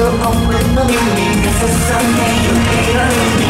to open the music for someday you later me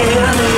Yeah.